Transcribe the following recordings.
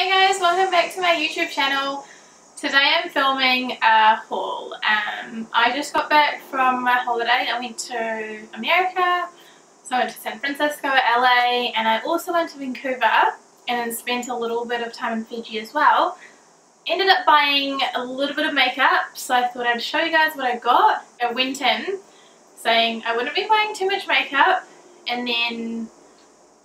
Hey guys, welcome back to my YouTube channel. Today I'm filming a haul. Um, I just got back from my holiday. I went to America, so I went to San Francisco, LA, and I also went to Vancouver and then spent a little bit of time in Fiji as well. Ended up buying a little bit of makeup, so I thought I'd show you guys what I got. I went in saying I wouldn't be buying too much makeup, and then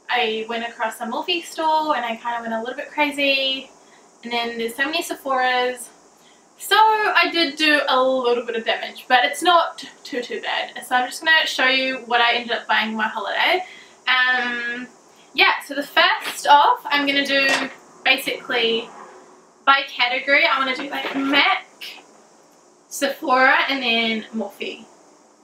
I went across a Morphe store and I kind of went a little bit crazy and then there's so many Sephora's. So I did do a little bit of damage but it's not too too bad. So I'm just going to show you what I ended up buying my holiday. Um yeah so the first off I'm going to do basically by category I want to do like MAC Sephora and then Morphe.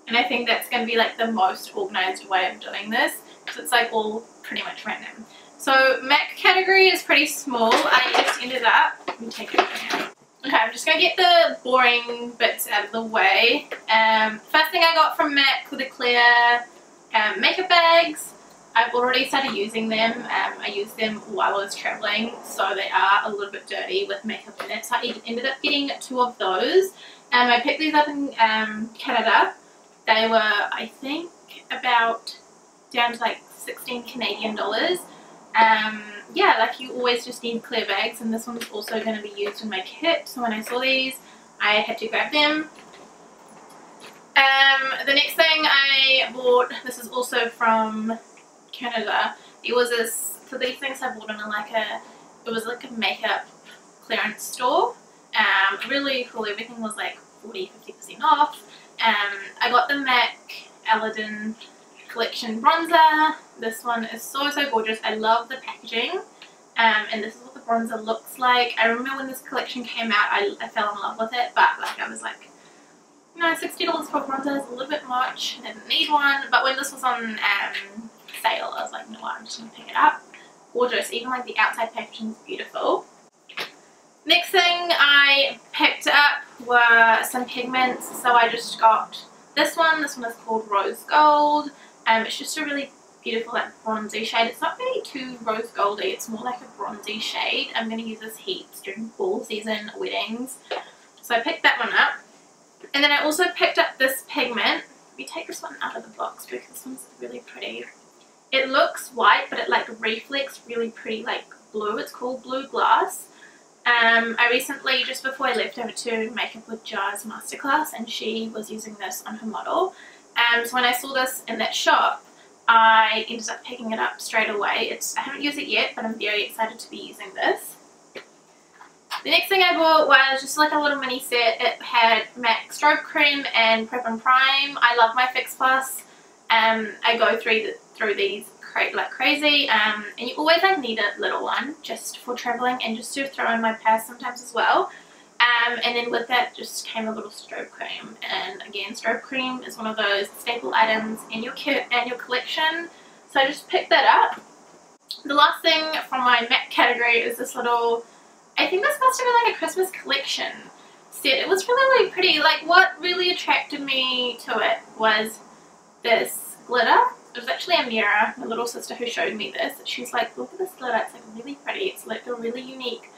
And I think that's going to be like the most organized way of doing this so it's like all pretty much random. So MAC category is pretty small. I just ended up, let me take it. Okay, I'm just going to get the boring bits out of the way. Um, first thing I got from MAC were the clear um, makeup bags. I've already started using them. Um, I used them while I was traveling, so they are a little bit dirty with makeup in it. So I ended up getting two of those. Um, I picked these up in um, Canada. They were, I think, about down to like 16 Canadian dollars. Um, yeah, like you always just need clear bags and this one's also going to be used in my kit. So when I saw these, I had to grab them. Um, the next thing I bought, this is also from Canada. It was this, so these things I bought in a, like a, it was like a makeup clearance store. Um, really cool, everything was like 40-50% off. Um, I got the MAC Aladdin collection bronzer. This one is so, so gorgeous. I love the packaging. Um, and this is what the bronzer looks like. I remember when this collection came out, I, I fell in love with it, but like I was like, you know, $60 for bronzer is a little bit much. I didn't need one, but when this was on um, sale, I was like, no, I'm just going to pick it up. Gorgeous. Even like the outside packaging is beautiful. Next thing I picked up were some pigments. So I just got this one. This one is called Rose Gold. Um, it's just a really beautiful like bronzy shade. It's not really too rose goldy, it's more like a bronzy shade. I'm going to use this heaps during fall season weddings. So I picked that one up. And then I also picked up this pigment. Me take this one out of the box because this one's really pretty. It looks white but it like reflects really pretty like blue. It's called Blue Glass. Um, I recently, just before I left, went to Makeup with Jars Masterclass and she was using this on her model. And when I saw this in that shop, I ended up picking it up straight away. It's I haven't used it yet, but I'm very excited to be using this. The next thing I bought was just like a little mini set. It had MAC Strobe Cream and Prep and Prime. I love my Fix Plus. Um, I go through the, through these like crazy um, and you always like need a little one just for traveling and just to throw in my purse sometimes as well um, and then with that just came a little strobe cream. And again, strobe cream is one of those staple items in your kit and your collection. So I just picked that up. The last thing from my MAC category is this little, I think this must have been like a Christmas collection set. It was really, really pretty. Like what really attracted me to it was this glitter. It was actually a mirror, my little sister who showed me this. She's like, look at this glitter, it's like really pretty. It's like a really unique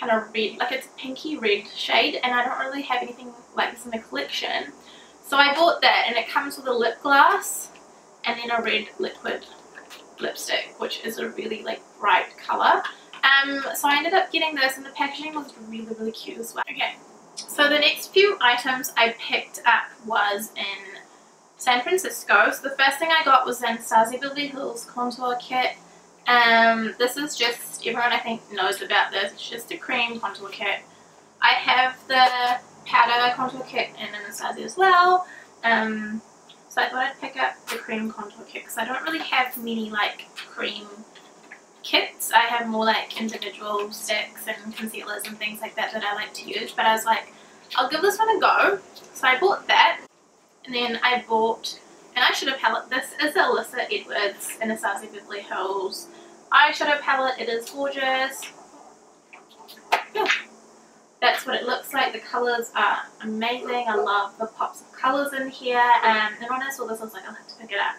kind of red, like it's a pinky red shade and I don't really have anything like this in the collection. So I bought that and it comes with a lip gloss and then a red liquid lipstick which is a really like bright colour. Um, so I ended up getting this and the packaging was really really cute as well. Okay, so the next few items I picked up was in San Francisco. So the first thing I got was the Anastasia Beverly Hills Contour Kit um, this is just, everyone I think knows about this, it's just a cream contour kit. I have the powder contour kit in Anastasia as well. Um, so I thought I'd pick up the cream contour kit because I don't really have many like cream kits. I have more like individual sticks and concealers and things like that that I like to use. But I was like, I'll give this one a go. So I bought that. And then I bought and eyeshadow palette. This is the Alyssa Edwards Anastasia Beverly Hills eyeshadow palette. It is gorgeous. Yeah. That's what it looks like. The colours are amazing. I love the pops of colours in here. Um, and when I saw this, I was like, I'll have to pick it up.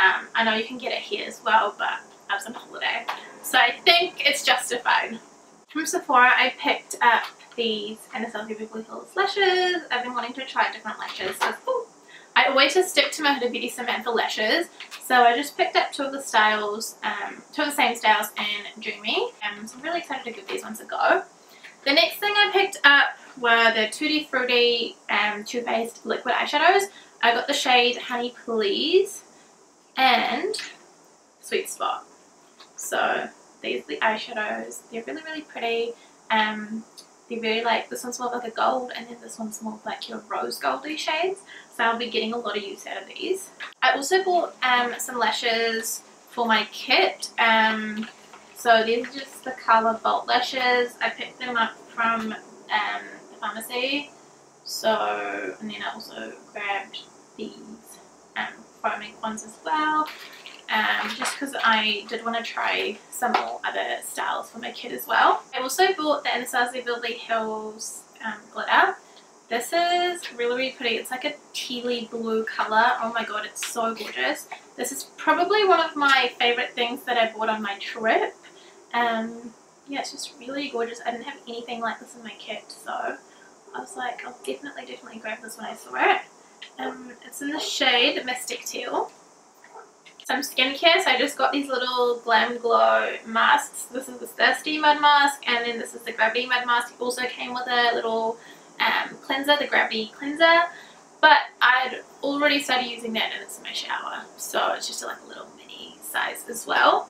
Um, I know you can get it here as well, but I was on holiday. So I think it's justified. From Sephora I picked up these Anastasia Beverly Hills lashes. I've been wanting to try different lashes. So, I always just stick to my Huda Beauty Samantha lashes. So I just picked up two of the styles, um, two of the same styles in Dreamy. Um, so I'm really excited to give these ones a go. The next thing I picked up were the Tutti Frutti um, Too Faced liquid eyeshadows. I got the shade Honey Please and Sweet Spot. So these are the eyeshadows. They're really, really pretty. Um, they're very like, this one's more like a gold and then this one's more like your rose goldy shades. So I'll be getting a lot of use out of these. I also bought um, some lashes for my kit. Um, so these are just the Colour Bolt lashes. I picked them up from um, the pharmacy. So, and then I also grabbed these um, foaming ones as well um, just because I did want to try some more other styles for my kid as well. I also bought the Anastasia Beverly Hills um, glitter. This is really, really pretty. It's like a tealy blue colour. Oh my god, it's so gorgeous. This is probably one of my favourite things that I bought on my trip. Um, yeah, it's just really gorgeous. I didn't have anything like this in my kit, so I was like, I'll definitely, definitely grab this when I saw it. Um, it's in the shade Mystic Teal some skincare. So I just got these little Glam Glow masks. This is the Thirsty Mud Mask and then this is the Gravity Mud Mask. It also came with a little um, cleanser, the Gravity Cleanser. But I'd already started using that and it's in my shower. So it's just like a little mini size as well.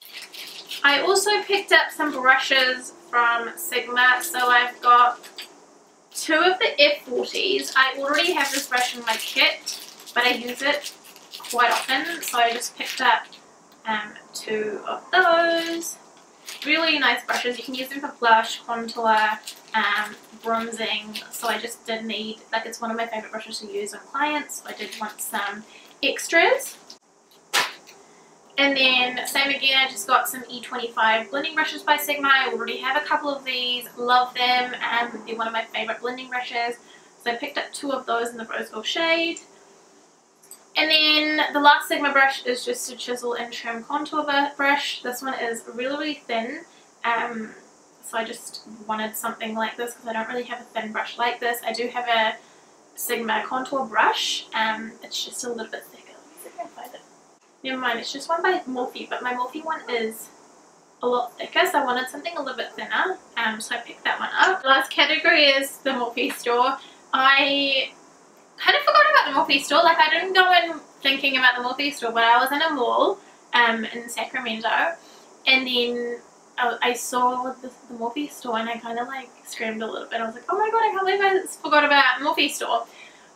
I also picked up some brushes from Sigma. So I've got two of the F40s. I already have this brush in my kit, but I use it quite often so I just picked up um, two of those. Really nice brushes. You can use them for blush, contour, um, bronzing. So I just did need, like it's one of my favourite brushes to use on clients. So I did want some extras. And then same again, I just got some E25 blending brushes by Sigma. I already have a couple of these, love them. Um, they're one of my favourite blending brushes. So I picked up two of those in the rose gold shade. And then the last Sigma brush is just a chisel and trim contour brush. This one is really, really thin. Um, so I just wanted something like this because I don't really have a thin brush like this. I do have a Sigma contour brush. Um, it's just a little bit thicker. Never mind, it's just one by Morphe, but my Morphe one is a lot thicker, so I wanted something a little bit thinner. Um, so I picked that one up. The last category is the Morphe store. I kind of forgot about the Morphe store. Like I didn't go in thinking about the Morphe store, but I was in a mall um, in Sacramento, and then I, I saw the, the Morphe store, and I kind of like screamed a little bit. I was like, oh my god, I can't believe I forgot about Morphe store.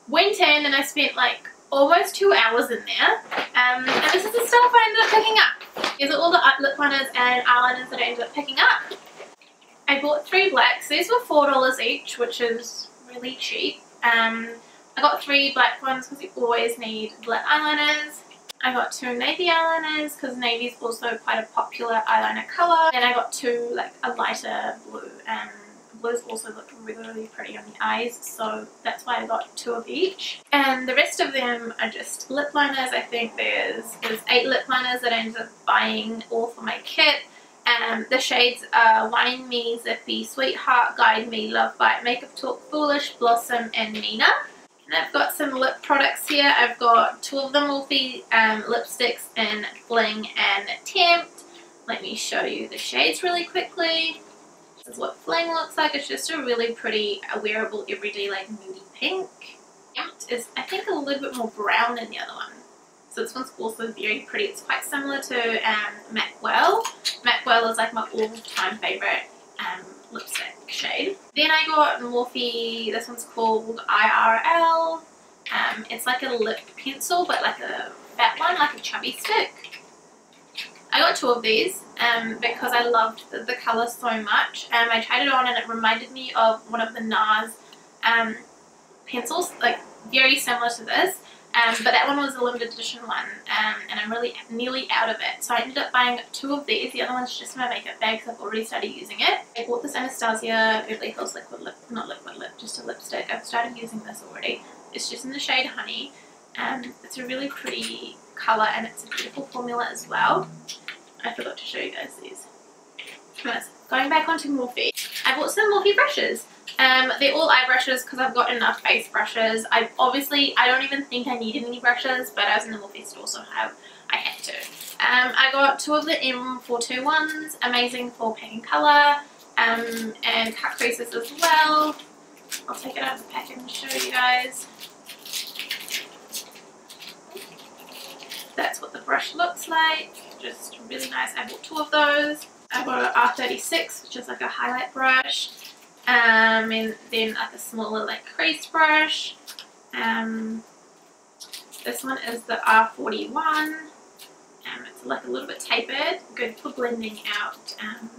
Went in and I spent like almost two hours in there. Um, and this is the stuff I ended up picking up. These are all the lip liners and eyeliners that I ended up picking up. I bought three blacks. These were $4 each, which is really cheap. Um, I got three black ones because you always need black eyeliners. I got two navy eyeliners because navy is also quite a popular eyeliner colour. Then I got two like a lighter blue and blues also look really really pretty on the eyes so that's why I got two of each. And the rest of them are just lip liners. I think there's, there's eight lip liners that I ended up buying all for my kit. Um, the shades are Wine Me, Zippy, Sweetheart, Guide Me, Love Bite, Makeup Talk, Foolish, Blossom and Nina. And I've got some lip products here. I've got two of the Morphe um, lipsticks in Fling and Tempt. Let me show you the shades really quickly. This is what Fling looks like. It's just a really pretty wearable everyday like nudie pink. Tempt is I think a little bit more brown than the other one. So this one's also very pretty. It's quite similar to um, Macwell. Macwell is like my all-time favourite shade. Then I got Morphe, this one's called IRL. Um, it's like a lip pencil but like a fat one, like a chubby stick. I got two of these um, because I loved the, the colour so much. Um, I tried it on and it reminded me of one of the NARS um, pencils, like very similar to this. Um, but that one was a limited edition one um, and I'm really nearly out of it. So I ended up buying two of these. The other one's just my makeup bag because I've already started using it. I bought this Anastasia Beverly Hills liquid lip, not liquid lip, just a lipstick. I've started using this already. It's just in the shade Honey. Um, it's a really pretty colour and it's a beautiful formula as well. I forgot to show you guys these. Going back onto Morphe. I bought some Morphe brushes. Um, they're all eye brushes because I've got enough face brushes. I obviously, I don't even think I needed any brushes, but I was in the Morphe store, so I, have, I had to. Um, I got two of the M42 ones, amazing for packing colour, um, and cut creases as well. I'll take it out of the packet and show you guys. That's what the brush looks like. Just really nice. I bought two of those. I bought an R36, which is like a highlight brush. Um, and then like a smaller like crease brush. Um, this one is the R41. Um, it's like a little bit tapered, good for blending out um,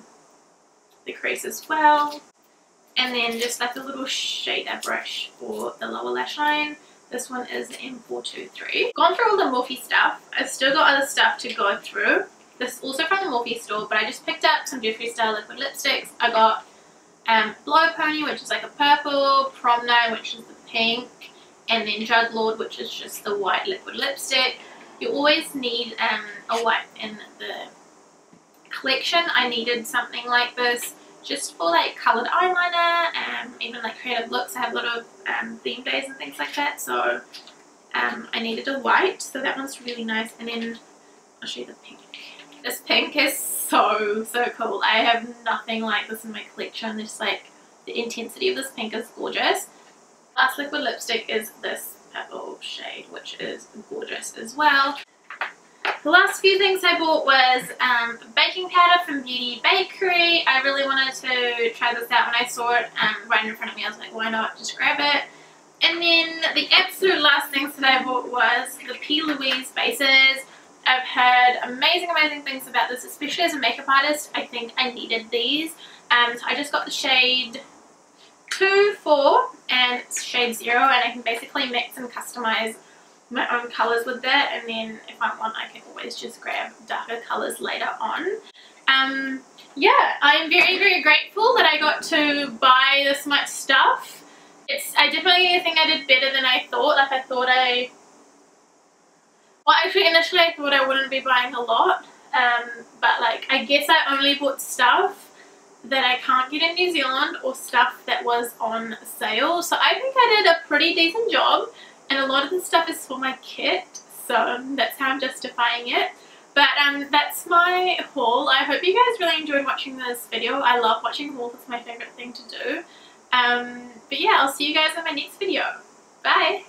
the crease as well. And then just like a little shader brush for the lower lash line. This one is the M423. Gone through all the Morphe stuff. I've still got other stuff to go through. This is also from the Morphe store, but I just picked up some Jeffree Star liquid lipsticks. I got um, Blow Pony, which is like a purple, Prom Night, which is the pink, and then Drug Lord, which is just the white liquid lipstick. You always need um, a white in the collection. I needed something like this just for like coloured eyeliner and even like creative looks. I have a lot of um, theme days and things like that, so um, I needed a white, so that one's really nice. And then I'll show you the pink. This pink is so, so cool. I have nothing like this in my collection. Just like the intensity of this pink is gorgeous. Last liquid lipstick is this purple shade, which is gorgeous as well. The last few things I bought was um, baking powder from Beauty Bakery. I really wanted to try this out when I saw it um, right in front of me. I was like, why not just grab it? And then the absolute last things that I bought was the P. Louise bases. I've heard amazing, amazing things about this, especially as a makeup artist. I think I needed these. Um, so I just got the shade 2, 4 and shade 0 and I can basically mix and customize my own colours with that and then if I want I can always just grab darker colours later on. Um, yeah, I'm very very grateful that I got to buy this much stuff. It's I definitely think I did better than I thought. Like I thought I well actually initially I thought I wouldn't be buying a lot um, but like I guess I only bought stuff that I can't get in New Zealand or stuff that was on sale. So I think I did a pretty decent job and a lot of the stuff is for my kit so that's how I'm justifying it but um, that's my haul. I hope you guys really enjoyed watching this video. I love watching hauls, it's my favourite thing to do. Um, but yeah, I'll see you guys in my next video. Bye!